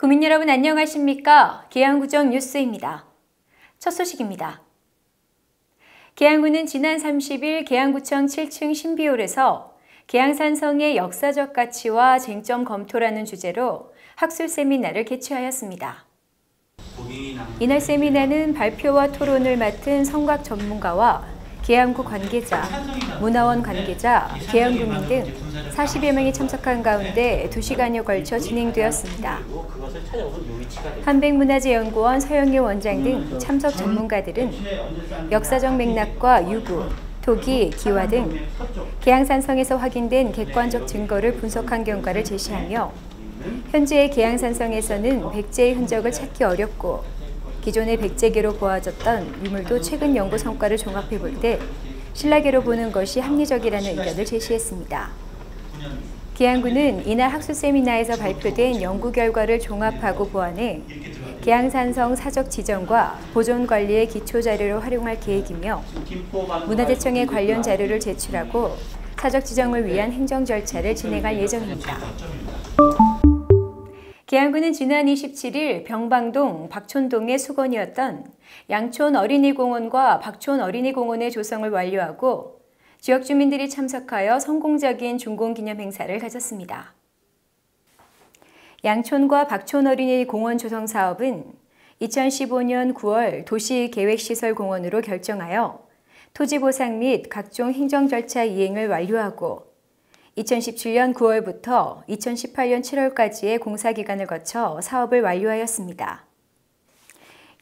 국민 여러분 안녕하십니까? 계양구정 뉴스입니다. 첫 소식입니다. 계양구는 지난 30일 계양구청 7층 신비홀에서 계양산성의 역사적 가치와 쟁점 검토라는 주제로 학술 세미나를 개최하였습니다. 이날 세미나는 발표와 토론을 맡은 성곽 전문가와 계양구 관계자, 문화원 관계자, 계양구민 등 40여 명이 참석한 가운데 2시간여 걸쳐 진행되었습니다. 한백문화재연구원 서영일 원장 등 참석 전문가들은 역사적 맥락과 유구, 토기, 기와 등 계양산성에서 확인된 객관적 증거를 분석한 경과를 제시하며 현재의 계양산성에서는 백제의 흔적을 찾기 어렵고 기존의 백제계로 보아졌던 유물도 최근 연구 성과를 종합해 볼 때 신라계로 보는 것이 합리적이라는 의견을 제시했습니다. 계양구는 이날 학술 세미나에서 발표된 연구 결과를 종합하고 보완해 계양산성 사적 지정과 보존 관리의 기초 자료로 활용할 계획이며 문화재청에 관련 자료를 제출하고 사적 지정을 위한 행정 절차를 진행할 예정입니다. 계양구는 지난 27일 병방동 박촌동의 수건이었던 양촌 어린이공원과 박촌 어린이공원의 조성을 완료하고 지역 주민들이 참석하여 성공적인 준공기념 행사를 가졌습니다. 양촌과 박촌 어린이공원 조성 사업은 2015년 9월 도시계획시설공원으로 결정하여 토지 보상 및 각종 행정 절차 이행을 완료하고 2017년 9월부터 2018년 7월까지의 공사 기간을 거쳐 사업을 완료하였습니다.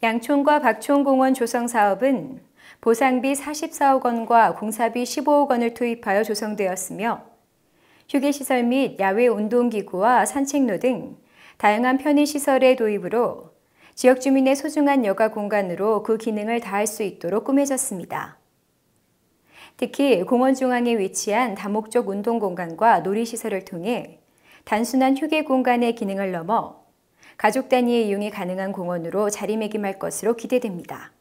양촌과 박촌공원 조성 사업은 보상비 44억 원과 공사비 15억 원을 투입하여 조성되었으며 휴게시설 및 야외 운동기구와 산책로 등 다양한 편의시설의 도입으로 지역 주민의 소중한 여가 공간으로 그 기능을 다할 수 있도록 꾸며졌습니다. 특히 공원 중앙에 위치한 다목적 운동 공간과 놀이시설을 통해 단순한 휴게 공간의 기능을 넘어 가족 단위의 이용이 가능한 공원으로 자리매김할 것으로 기대됩니다.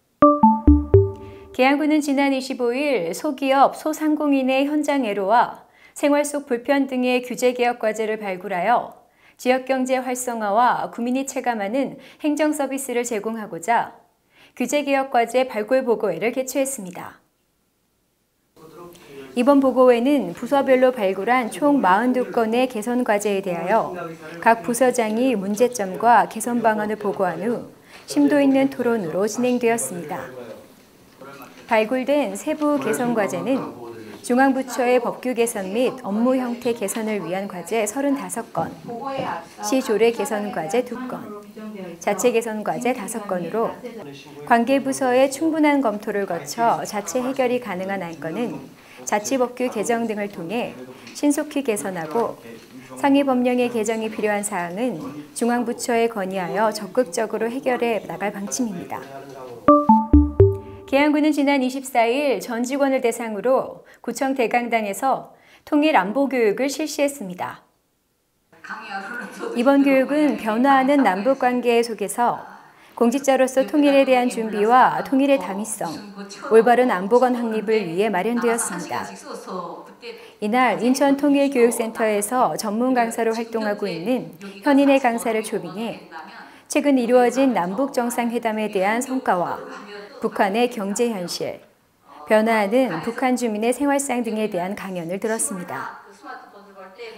계양구는 지난 25일 소기업, 소상공인의 현장 애로와 생활 속 불편 등의 규제 개혁 과제를 발굴하여 지역경제 활성화와 구민이 체감하는 행정 서비스를 제공하고자 규제개혁 과제 발굴 보고회를 개최했습니다. 이번 보고회는 부서별로 발굴한 총 42건의 개선 과제에 대하여 각 부서장이 문제점과 개선 방안을 보고한 후 심도 있는 토론으로 진행되었습니다. 발굴된 세부 개선 과제는 중앙부처의 법규 개선 및 업무 형태 개선을 위한 과제 35건, 시조례 개선 과제 2건, 자체 개선 과제 5건으로 관계부서의 충분한 검토를 거쳐 자체 해결이 가능한 안건은 자치법규 개정 등을 통해 신속히 개선하고 상위 법령의 개정이 필요한 사항은 중앙부처에 건의하여 적극적으로 해결해 나갈 방침입니다. 계양구는 지난 24일 전 직원을 대상으로 구청 대강당에서 통일 안보 교육을 실시했습니다. 이번 교육은 변화하는 남북 관계 속에서 공직자로서 통일에 대한 준비와 통일의 당위성, 올바른 안보관 확립을 위해 마련되었습니다. 이날 인천통일교육센터에서 전문 강사로 활동하고 있는 현인의 강사를 초빙해 최근 이루어진 남북 정상회담에 대한 성과와 북한의 경제 현실, 변화하는 북한 주민의 생활상 등에 대한 강연을 들었습니다.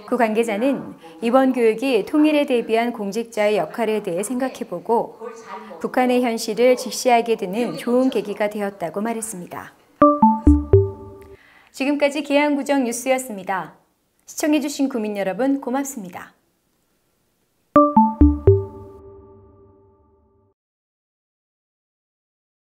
그 관계자는 이번 교육이 통일에 대비한 공직자의 역할에 대해 생각해보고 북한의 현실을 직시하게 되는 좋은 계기가 되었다고 말했습니다. 지금까지 계양구정 뉴스였습니다. 시청해주신 국민 여러분 고맙습니다.